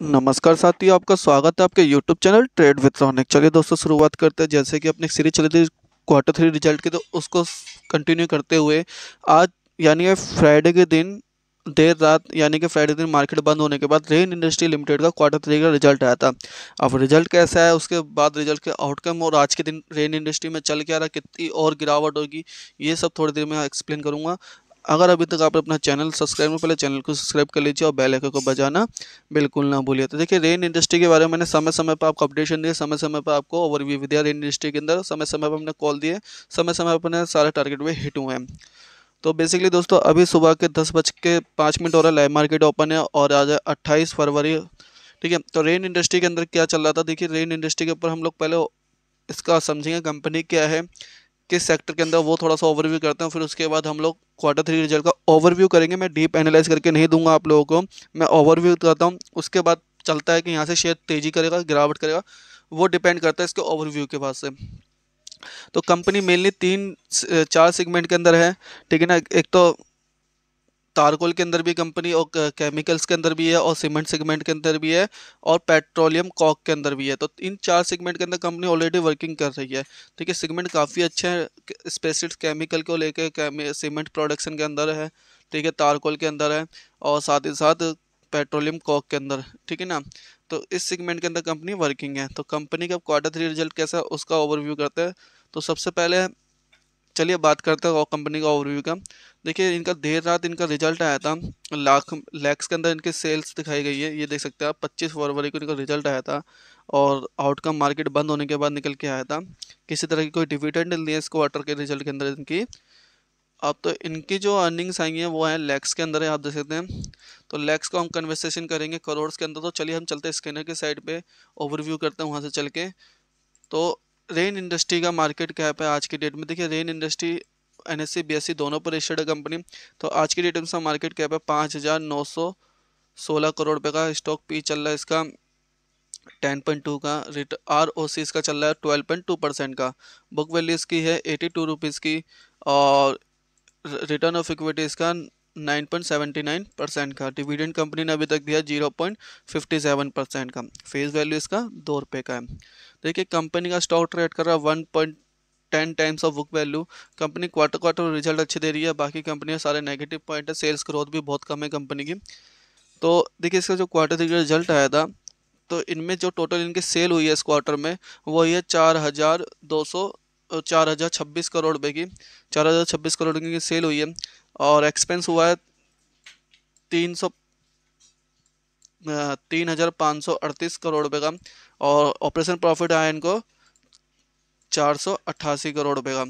नमस्कार साथियों आपका स्वागत है आपके YouTube channel trade with Ronik चलिए दोस्तों, शुरुआत करते हैं। जैसे कि अपनी सीरीज़ चली थी क्वार्टर थ्री रिज़ल्ट की तो उसको कंटिन्यू करते हुए आज, यानी कि फ्राइडे के दिन, देर रात, यानी कि फ्राइडे दिन मार्केट बंद होने के बाद रेन इंडस्ट्री लिमिटेड का क्वार्टर थ्री का रिज़ल्ट आया था। अब रिज़ल्ट कैसा है, उसके बाद रिज़ल्ट के आउटकम और आज के दिन रेन इंडस्ट्री में चल क्या रहा, कितनी और गिरावट होगी, ये सब थोड़ी देर में एक्सप्लेन करूँगा। अगर अभी तक आपने अपना चैनल सब्सक्राइब नहीं, पहले चैनल को सब्सक्राइब कर लीजिए और बेल आइकन को बजाना बिल्कुल ना भूलिए। तो देखिए रेन इंडस्ट्री के बारे में मैंने समय समय पर आपको अपडेशन दिए समय समय पर आपको ओवरव्यू दिया रेन इंडस्ट्री के अंदर समय समय पर हमने कॉल दिए समय समय पर अपने सारे टारगेट में हिट हुए हैं। तो बेसिकली दोस्तों, अभी सुबह के दस बज के पाँच मिनट हो रहा है लाइव मार्केट ओपन है और आज है अट्ठाईस फरवरी, ठीक है? तो रेन इंडस्ट्री के अंदर क्या चल रहा था? देखिए रेन इंडस्ट्री के ऊपर हम लोग पहले इसका समझेंगे कंपनी क्या है किस सेक्टर के अंदर वो थोड़ा सा ओवरव्यू करते हैं, फिर उसके बाद हम लोग क्वार्टर थ्री रिज़ल्ट का ओवरव्यू करेंगे। मैं डीप एनालाइज करके नहीं दूँगा आप लोगों को, मैं ओवरव्यू करता हूँ। उसके बाद चलता है कि यहाँ से शेयर तेज़ी करेगा, गिरावट करेगा, वो डिपेंड करता है इसके ओवरव्यू के बाद से। तो कंपनी मेनली तीन चार सेगमेंट के अंदर है, ठीक है ना? एक तो तारकोल के अंदर भी कंपनी और केमिकल्स के अंदर भी है और सीमेंट सेगमेंट के अंदर भी है और पेट्रोलियम कॉक के अंदर भी है। तो इन चार सेगमेंट के अंदर कंपनी ऑलरेडी वर्किंग कर रही है। ठीक है सेगमेंट काफ़ी अच्छे हैं। स्पेसिफिक केमिकल को लेकर सीमेंट प्रोडक्शन के अंदर है। ठीक है, तारकोल के अंदर है और साथ ही साथ पेट्रोलियम कॉक के अंदर। ठीक है ना? तो इस सेगमेंट के अंदर कंपनी वर्किंग है। तो कंपनी का क्वार्टर थ्री रिज़ल्ट कैसा उसका ओवरव्यू करते हैं। तो सबसे पहले चलिए बात करते हैं कंपनी का ओवरव्यू का। देखिए, इनका देर रात इनका रिज़ल्ट आया था। लाख लैक्स के अंदर इनके सेल्स दिखाई गई है। ये देख सकते हैं आप, पच्चीस फरवरी को इनका रिज़ल्ट आया था और आउटकम मार्केट बंद होने के बाद निकल के आया था। किसी तरह की कोई डिविडेंड नहीं है इस क्वार्टर के रिज़ल्ट के अंदर इनकी। अब तो इनकी जो अर्निंग्स आई हैं, वो हैं लैक्स के अंदर है, आप देख सकते हैं। तो लैक्स को हम कन्वर्सेशन करेंगे करोड़ के अंदर। तो चलिए हम चलते हैं स्कैनर के साइड पे ओवरव्यू करते हैं वहाँ से चल के। तो रेन इंडस्ट्री का मार्केट कैप है आज की डेट में। देखिए rain industry N S C दोनों पर रजिस्टर्ड है कंपनी तो आज की डेट में इसका मार्केट कैप है पाँच हज़ार नौ सौ सोलह करोड़ रुपये का स्टॉक पी चल रहा है इसका। टेन पॉइंट टू का रिट आर ओ सी इसका चल रहा है ट्वेल्व पॉइंट टू परसेंट का। बुक वैल्यू इसकी है एटी टू रुपीज़ की और रिटर्न ऑफ़ इक्विटी इसका nine point seventy nine percent का, डिविडेंड कंपनी ने अभी तक दिया zero point fifty seven percent का, फेस वैल्यू इसका दो रुपये का है। देखिए, कंपनी का स्टॉक ट्रेड कर रहा है one point ten times of book value. Company quarter quarter result अच्छे दे रही है, बाकी कंपनियाँ सारे नेगेटिव पॉइंट है, सेल्स ग्रोथ भी बहुत कम है कंपनी की। तो देखिए, इसका जो क्वार्टर थ्री रिज़ल्ट आया था तो इनमें जो टोटल इनकी सेल हुई है इस क्वार्टर में, वो है चार हज़ार दो सौ, चार हज़ार छब्बीस करोड़ रुपए की, चार हज़ार छब्बीस करोड़ की सेल हुई है। और एक्सपेंस हुआ है तीन सौ तीन हज़ार पाँच सौ अड़तीस करोड़ रुपये का और ऑपरेशन प्रॉफिट आया इनको चार सौ अट्ठासी करोड़ रुपये का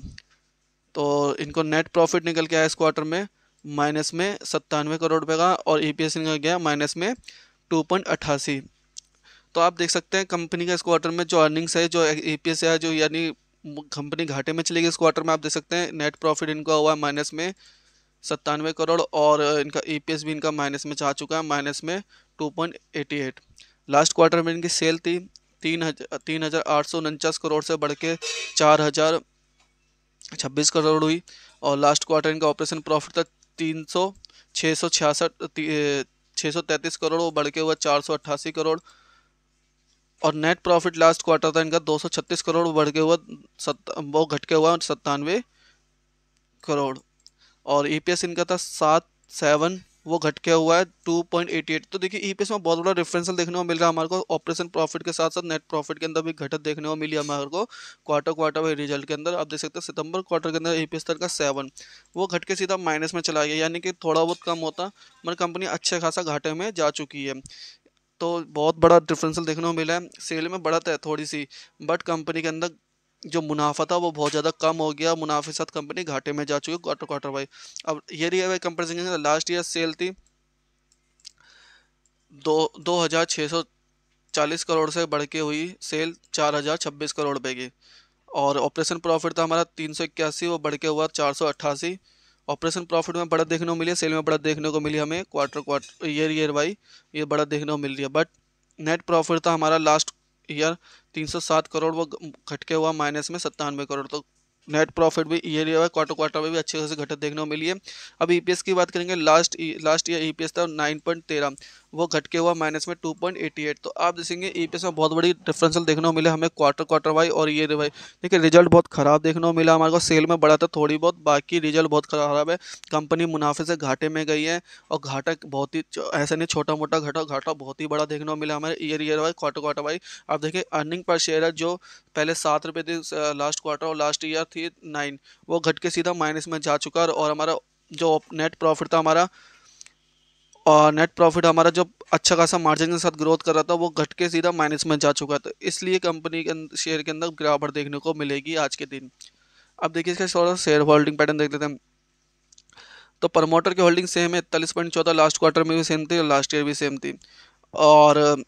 तो इनको नेट प्रॉफिट निकल के आया इस क्वार्टर में माइनस में सत्तानवे करोड़ रुपये का और ई निकल गया माइनस में टू पॉइंट अट्ठासी। तो आप देख सकते हैं कंपनी का इस क्वार्टर में जो अर्निंग्स है, जो ई पी है, जो यानी कंपनी घाटे में चलेगी इस क्वार्टर में आप देख सकते हैं नेट प्रॉफिट इनका हुआ है माइनस में सत्तानवे करोड़ और इनका ई पी एस भी इनका माइनस में जा चुका है, माइनस में टू लास्ट क्वार्टर में इनकी सेल थी, तीन हज़ार तीन हज़ार आठ सौ उनचास करोड़ से बढ़ के चार हज़ार छब्बीस करोड़ हुई और लास्ट क्वार्टर इनका ऑपरेशन प्रॉफिट था तीन सौ छः सौ छियासठ छः सौ तैंतीस करोड़, वो बढ़ के हुआ चार सौ अट्ठासी करोड़। और नेट प्रॉफिट लास्ट क्वार्टर था इनका दो सौ छत्तीस करोड़ बढ़ के हुआ सत वो घट के हुआ सत्तानवे करोड़। और ई e इनका था सात, सेवन, वो घट के हुआ है 2.88 तो देखिए ईपीएस में बहुत बड़ा डिफरेंशियल देखने को मिल रहा है हमारे को ऑपरेशन प्रॉफिट के साथ साथ नेट प्रॉफिट के अंदर भी घटत देखने को मिली हमारे को क्वार्टर क्वार्टर वाइज रिज़ल्ट के अंदर। आप देख सकते हैं, सितंबर क्वार्टर के अंदर ईपीएस तक का सेवन वो घट के सीधा माइनस में चला गया, यानी कि थोड़ा बहुत कम होता, मगर कंपनी अच्छे खासा घाटे में जा चुकी है। तो बहुत बड़ा डिफरेंशियल देखने को मिला है सेल में बढ़त है थोड़ी सी बट कंपनी के अंदर जो मुनाफा था वो बहुत ज़्यादा कम हो गया, मुनाफे साथ कंपनी घाटे में जा चुकी है क्वार्टर क्वार्टर वाइज अब ये रही है कंपेरिजन लास्ट ईयर सेल थी दो दो हज़ार छः सौ चालीस करोड़ से बढ़ के हुई सेल चार हज़ार छब्बीस करोड़ रुपए की और ऑपरेशन प्रॉफिट था हमारा तीन सौ इक्यासी, वो बढ़ के हुआ चार सौ अट्ठासी। ऑपरेशन प्रॉफिट में बढ़त देखने को मिली सेल में बढ़त देखने को मिली हमें quarter quarter year year Y, ये बढ़त देखने को मिल रही है। बट नेट प्रॉफिट था हमारा लास्ट ईयर 307 करोड़ वो घट के हुआ माइनस में, सत्तानवे करोड़। तो नेट प्रॉफिट भी ईयर ईयर क्वार्टर क्वार्टर में भी अच्छे खासे घटत देखने को मिली है। अब ईपीएस की बात करेंगे लास्ट लास्ट ईयर ईपीएस था नाइन पॉइंट तेरह। वो घट के हुआ माइनस में टू पॉइंट एटी एट तो आप देखेंगे EPS में बहुत बड़ी डिफरेंशियल देखने को मिले हमें क्वार्टर क्वार्टर वाई और ये वाई देखिए रिज़ल्ट बहुत ख़राब देखने को मिला। हमारे को सेल में बढ़ा था थोड़ी बहुत, बाकी रिज़ल्ट बहुत ख़राब है। कंपनी मुनाफे से घाटे में गई है और घाटा बहुत ही ऐसा नहीं छोटा मोटा घाटा घाटा बहुत ही बड़ा देखने को मिला हमारे year year Y quarter quarter Y आप देखिए अर्निंग पर शेयर है जो पहले सात रुपये थी लास्ट क्वार्टर और लास्ट ईयर थी नाइन वो घट के सीधा माइनस में जा चुका और हमारा जो नेट प्रॉफिट था हमारा और नेट प्रॉफिट हमारा जो अच्छा खासा मार्जिन के साथ ग्रोथ कर रहा था, वो घट के सीधा माइनस में जा चुका था। इसलिए कंपनी के शेयर के अंदर गिरावट देखने को मिलेगी आज के दिन। अब देखिए इसका थोड़ा शेयर होल्डिंग पैटर्न देख लेते हैं। तो प्रमोटर की होल्डिंग सेम है, इकतालीस पॉइंट चौदह लास्ट क्वार्टर में भी सेम थी और लास्ट ईयर भी सेम थी। और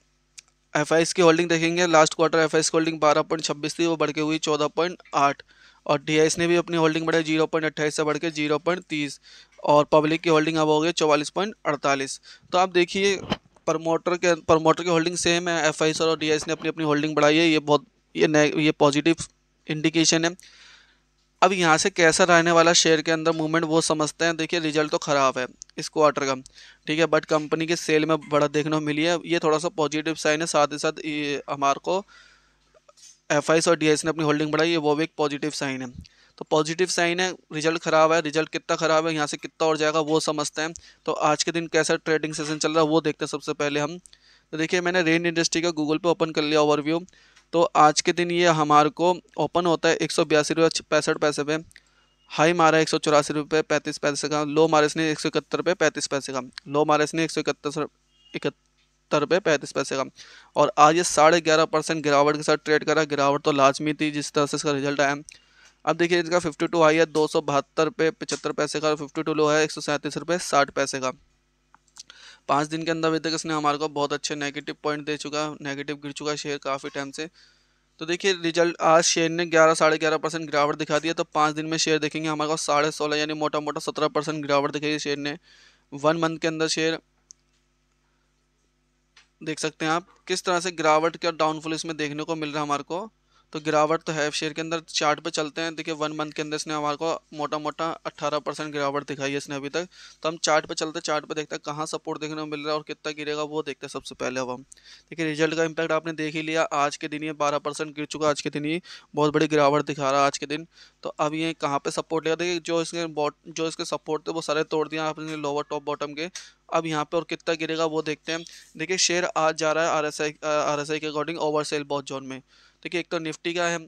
एफ़ की होल्डिंग देखेंगे लास्ट क्वार्टर एफ़ की होल्डिंग बारह पॉइंट छब्बीस थी, वो बढ़ के हुई चौदह पॉइंट आठ। और डी ने भी अपनी होल्डिंग बढ़ाई ज़ीरो पॉइंट अट्ठाईस से बढ़ के ज़ीरो पॉइंट तीस। और पब्लिक की होल्डिंग अब हो गई चौवालीस पॉइंट अड़तालीस। तो आप देखिए, प्रमोटर के, प्रमोटर की होल्डिंग सेम है एफ़ आई और डी ने अपनी अपनी होल्डिंग बढ़ाई है, ये बहुत, ये ये पॉजिटिव इंडिकेशन है। अब यहाँ से कैसा रहने वाला शेयर के अंदर मूवमेंट वो समझते हैं। देखिए, रिज़ल्ट तो ख़राब है इस क्वार्टर का, ठीक है, बट कंपनी के सेल में बड़ा देखने को मिली है। ये थोड़ा सा पॉजिटिव साइन है, साथ ही साथ हमारे को एफ़ और डी ने अपनी होल्डिंग बढ़ाई है वो भी एक पॉजिटिव साइन है। तो पॉजिटिव साइन है रिज़ल्ट ख़राब है रिज़ल्ट कितना ख़राब है, यहाँ से कितना और जाएगा, वो समझते हैं। तो आज के दिन कैसा ट्रेडिंग सेशन चल रहा है, वो देखते हैं सबसे पहले हम। तो देखिए, मैंने रेन इंडस्ट्री का गूगल पे ओपन कर लिया ओवरव्यू तो आज के दिन ये हमारे को ओपन होता है एक सौ बयासी रुपये, पैंसठ पैसे पे। हाई मारा एक सौ चौरासी रुपये, पैंतीस पैसे का। लो मारे इसने एक सौ इकहत्तर रुपये पैंतीस पैसे का। लो मारा इसने एक सौ इकहत्तर इकहत्तर रुपये पैंतीस पैसे का। और आज ये साढ़े ग्यारह परसेंट गिरावट के साथ ट्रेड करा। गिरावट तो लाजमी थी, जिस तरह से इसका रिज़ल्ट आया। अब देखिए इसका फिफ्टी टू हाई है, दो सौ बहत्तर रुपये पचहत्तर पैसे का फिफ्टी टू लो है, एक सौ सैंतीस रुपये साठ पैसे का। पाँच दिन के अंदर अभी तक इसने हमारे को बहुत अच्छे नेगेटिव पॉइंट दे चुका नेगेटिव गिर चुका शेयर काफ़ी टाइम से। तो देखिए रिज़ल्ट आज शेयर ने ग्यारह, साढ़े ग्यारह परसेंट गिरावट दिखा दिया तो पाँच दिन में शेयर देखेंगे, हमारे को साढ़े सोलह यानी मोटा मोटा सत्रह परसेंट गिरावट दिखाई शेयर ने। वन मंथ के अंदर शेयर देख सकते हैं आप, किस तरह से गिरावट का डाउनफॉल इसमें देखने को मिल रहा है हमारे को। तो गिरावट तो है, शेयर के अंदर चार्ट पे चलते हैं। देखिए वन मंथ के अंदर इसने हमारे को मोटा मोटा 18 परसेंट गिरावट दिखाई है इसने अभी तक। तो हम चार्ट पे चलते हैं, चार्ट पे देखते हैं कहाँ सपोर्ट देखने को मिल रहा है और कितना गिरेगा, वो देखते हैं सबसे पहले अब हम। देखिए रिज़ल्ट का इम्पैक्ट आपने देख ही लिया। आज के दिन ये बारह गिर चुका आज के दिन ही बहुत बड़ी गिरावट दिखा रहा है आज के दिन। तो अब ये कहाँ पर सपोर्ट लेगा? देखिए, जो इसके जो इसके सपोर्ट थे, वो सारे तोड़ दिया आपने लोअर टॉप बॉटम के। अब यहाँ पे और कितना गिरेगा, वो देखते हैं। देखिए शेयर आज जा रहा है R S I R S I के अकॉर्डिंग ओवर सेल बहुत जोन में। देखिए, एक तो निफ्टी का है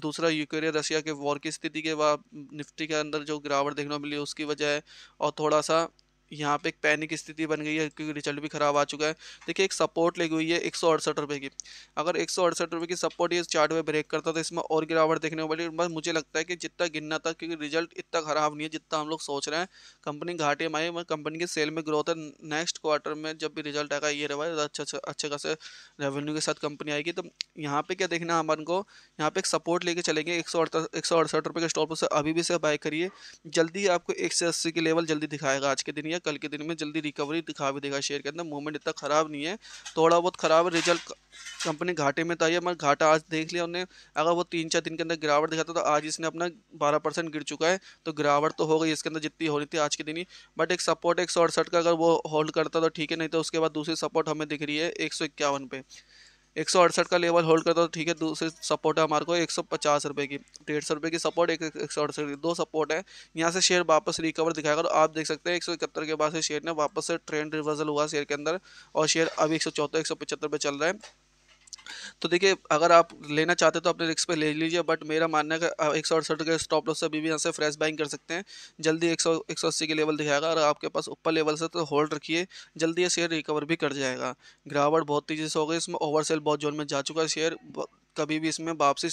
दूसरा यूक्रेन रशिया के वॉर की स्थिति के बाद निफ्टी के अंदर जो गिरावट देखने को मिली उसकी वजह है, और थोड़ा सा यहाँ पे एक पैनिक स्थिति बन गई है, क्योंकि रिज़ल्ट भी खराब आ चुका है। देखिए, एक सपोर्ट लगी हुई है एक सौ अड़सठ रुपये की। अगर एक सौ अड़सठ रुपये की सपोर्ट ये चार्ट में ब्रेक करता तो इसमें और गिरावट देखने को मिली। बस मुझे लगता है कि जितना गिनना था, क्योंकि रिज़ल्ट इतना खराब नहीं है, जितना हम लोग सोच रहे हैं। कंपनी घाटे में आई कंपनी के सेल में ग्रोथ है। नेक्स्ट क्वार्टर में जब भी रिज़ल्ट आएगा, ये रहा अच्छा अच्छा अच्छे खासे रेवेन्यू के साथ कंपनी आएगी। तो यहाँ पे क्या देखना है हमारे को? यहाँ पे एक सपोर्ट लेके चलेंगे, एक सौ एक सौ अड़सठ रुपये के स्टॉप से अभी भी से बाय करिए। जल्दी आपको एक से अस्सी के लेवल जल्दी दिखाएगा आज के दिन, या कल के दिन में जल्दी रिकवरी दिखा भी देगा शेयर के अंदर। मूवमेंट इतना ख़राब नहीं है। थोड़ा बहुत ख़राब है रिज़ल्ट कंपनी घाटे में तो आई है मगर घाटा आज देख लिया उन्हें अगर वो तीन चार दिन के अंदर गिरावट दिखाता तो आज इसने अपना बारह परसेंट गिर चुका है। तो गिरावट तो हो गई, इसके अंदर जितनी हो रही थी आज के दिन ही। बट एक सपोर्ट एक सौ अड़सठ का अगर वो होल्ड करता तो ठीक है, नहीं तो उसके बाद दूसरी सपोर्ट हमें दिख रही है एक सौ इक्यावन पे। एक सौ अड़सठ का लेवल होल्ड करता तो ठीक है, दूसरी सपोर्ट है हमारे को एक सौ पचास रुपये की, डेढ़ सौ रुपये की सपोर्ट, एक एक सौ अड़सठ की दो सपोर्ट है। यहाँ से शेयर वापस रिकवर दिखाएगा तो आप देख सकते हैं, एक सौ इकहत्तर के बाद से शेयर ने वापस से ट्रेंड रिवर्सल हुआ शेयर के अंदर, और शेयर अभी एक सौ चौहत्तर, एक सौ पचहत्तर पे चल रहा है। तो देखिए, अगर आप लेना चाहते तो अपने रिस्क पे ले लीजिए बट मेरा मानना है कि एक सौ अड़सठ के स्टॉप लॉस से अभी भी यहाँ से फ्रेश बाइंग कर सकते हैं। जल्दी एक सौ एक सौ अस्सी के लेवल दिखाएगा अगर आपके पास ऊपर लेवल से तो होल्ड रखिए, जल्दी ये शेयर रिकवर भी कर जाएगा। गिरावट बहुत तेज़ी से हो गई, इसमें ओवरसेल बहुत जोन में जा चुका है शेयर कभी भी इसमें वापसी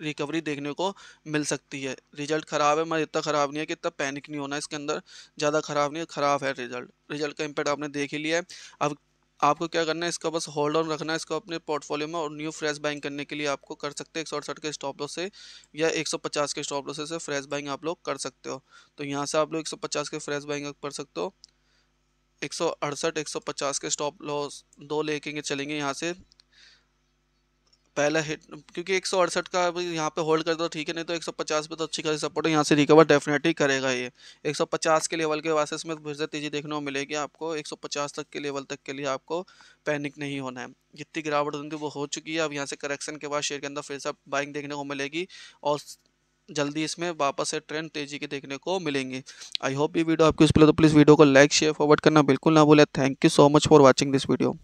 रिकवरी देखने को मिल सकती है। रिज़ल्ट ख़राब है, मगर इतना ख़राब नहीं है कि इतना पैनिक नहीं होना इसके अंदर, ज़्यादा ख़राब नहीं है, ख़राब है रिज़ल्ट रिज़ल्ट का इम्पैक्ट आपने देख ही लिया है। अब आपको क्या करना है, इसका बस होल्ड ऑन रखना है, इसको अपने पोर्टफोलियो में और न्यू फ्रेश बाइंग करने के लिए आपको कर सकते हैं एक सौ अड़सठ के स्टॉप लॉस से या एक सौ पचास के स्टॉप लॉस से फ्रेश बाइंग आप लोग कर सकते हो। तो यहाँ से आप लोग एक सौ पचास के फ्रेश बाइंग कर सकते हो, एक सौ अड़सठ के स्टॉप लॉस दो लेके चलेंगे यहाँ से पहला हिट क्योंकि एक सौ अड़सठ का अभी यहाँ पे होल्ड कर दो, ठीक है, नहीं तो एक सौ पचास पे तो अच्छी खासी सपोर्ट है, यहाँ से रिकवर डेफिनेटली करेगा ये। एक सौ पचास के लेवल के वास्ते इसमें फिर से तेज़ी देखने को मिलेगी आपको, एक सौ पचास तक के लेवल तक के लिए आपको पैनिक नहीं होना है। जितनी गिरावट होती वो हो चुकी है, अब यहाँ से करेक्शन के बाद शेयर के अंदर फिर से बाइंग देखने को मिलेगी और जल्दी इसमें वापस से ट्रेंड तेज़ी के देखने को मिलेंगे। आई होप ये वीडियो आपको इस तो प्लीज़ वीडियो को लाइक शेयर फॉरवर्ड करना बिल्कुल ना भूलें। Thank you so much for watching this video